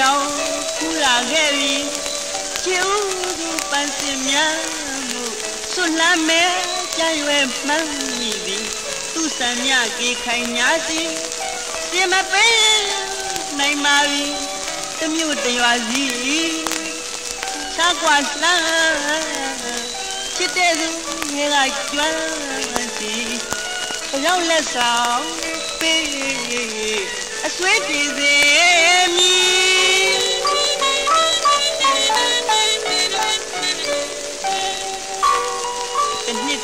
တောင်ခူလာခဲ့ပြီချစ်ဦးသူပန်းစင်များမှုဆွလမ်းမဲကြရွယ်မှန်းမိသည်သူဆံမြကေခိုင်ညာစီစင်မပေးနိုင်ပါပြီတမျိုးတရွာစီချာကွာလှမ်းချစ်တဲ့သူငယ်ကကျွမ်းစီရောက်လက်ဆောင်ပေးအဆွေးတည်စေမည်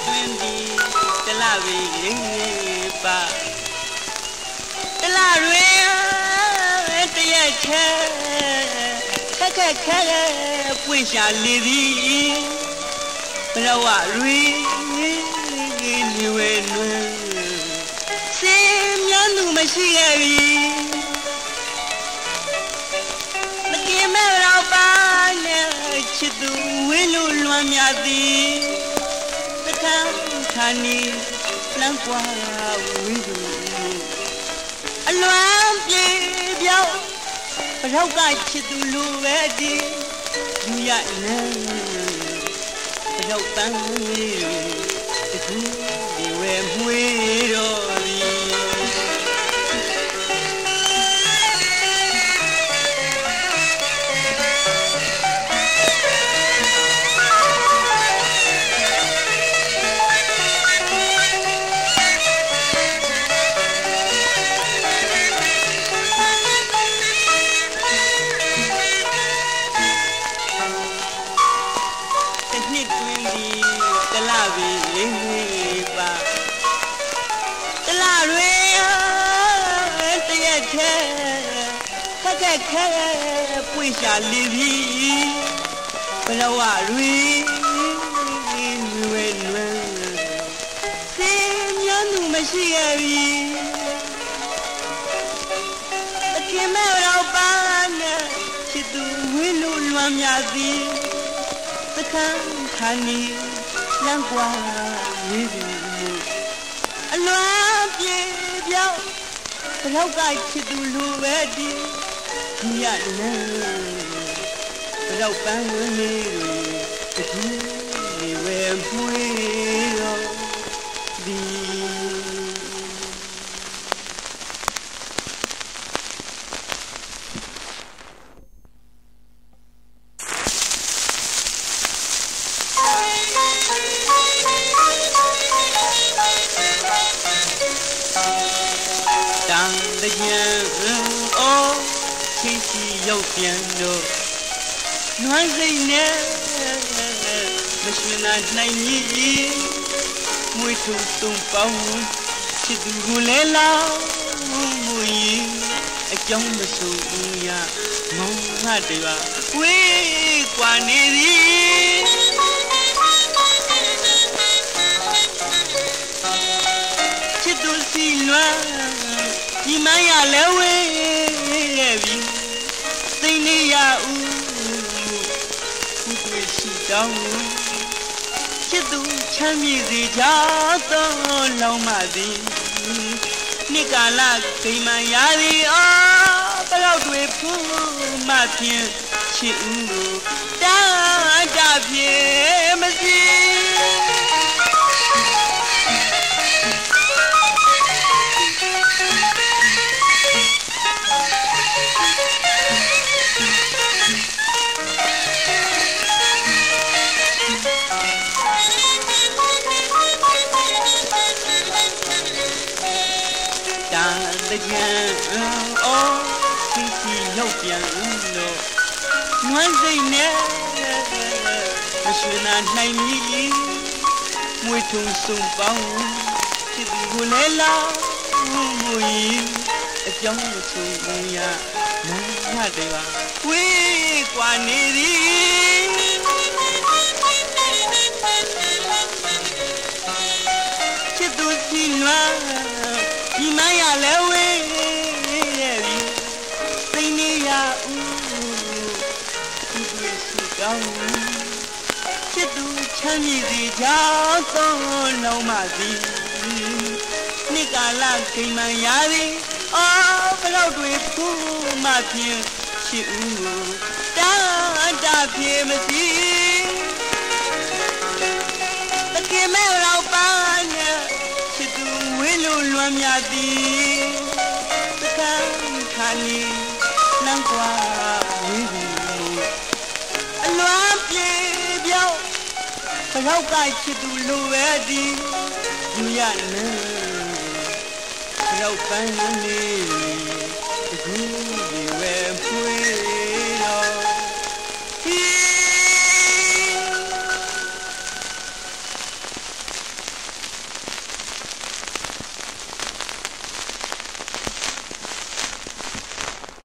တနှစ်တွင်ဒီတလဝေးပါတလရွင်တရက်ချဲခက်ခက်ခဲပွင့်ရှာလေသည်ဘရဝရွေနေဝဲနွယ်စင်မြန်းသူမရှိခဲ့ပြီမကင်မဲ့တော့ပါနဲ့ချစ်သူဝင်းလူလွမ်းမြသည်တ ခါခါနီလမ်းကွာဝင်းသူအလွမ်းပြေပြောင်းဘရောက်ကချစ်သူလူပဲဒီလူရနေဘရောက်တန်းလေးတခုဒီဝဲမွေး ပြီပါတလရွင်တရက်ခဲခက်ခက်ခဲပွင့်ရှာလီပြီဘလဝရွင်ရွယ်လွယ်စင်မြန်းသူမရှိခဲ့ပြီအကင်မဲ့တော့ပါနဲ့ချစ်သူဝင်းလို့လွမ်းမြသည်စခန်းခါနီ လမ်းကွာဝေးသူအလွမ်းပြေပြောင်းဘလောက်ကချစ်သူလိုပဲဒီဒီရနေဘလောက်ပန်းဝင်နေတခုနေဝဲမွေး တန်တကြံအိုးချီချီရောက်ပြန်တော့နွမ်းစိတ်နဲ့မရှင်နာနိုင်ကြီးမွေထုံတုံပေါင်းချစ်သူကိုလဲလောင်းမူကြီးအကြောင်းမဆိုဘူးရမောင်ငါတည်းပါဝေးกว่าနေသည် မန်းရလဲဝေးရဲ့ပြီသိနေရဦးဘုတွေ့ရှိတောင်းချစ်သူချမ်းမြေစီကြသောလောင်းမသည်နှစ်ကာလဂိမ်မှန်ရသည်အော်ဘလောက်တွေဖူးမှဖြင့်ချစ်ဦးကိုတာကြဖြင့်မစီ တာတကြံအော်ချီချီရောက်ပြန်လို့နွမ်းစိတ်နဲ့မရွှေနာနိုင်မီမွေထုံစုံပေါင်းချစ်သူကိုလဲလောင်းမူကြီးအကြောင်းမဆိုဘူးရမမတေပါဝေးกว่าနေသည်ချစ်သူစီလွမ်း ဒီမရလဲဝေးရဲ့ပြီစိတ်နေရဦးသူတွေ့ရှိကောင်းချစ်သူချမ်းမြေစီကြောင့်သုံးလုံးမသည်နှစ်ကာလဂိမ်မှန်ရသည်အော်ဘလောက်တွေဖူးမှဖြင့်ချစ်ဦးကိုတာတာပြေမစီတကယ်မဲ့ လို့လွမ်းမြသည်တကန်းခါလီလမ်းကွာဝေးဘူးအလွမ်းပြေပြောင်းဘရောက်ကချစ်သူလိုပဲဒီဒုရနဲ့ရောက်ပန်းနေတကူဒီဝဲဖွေ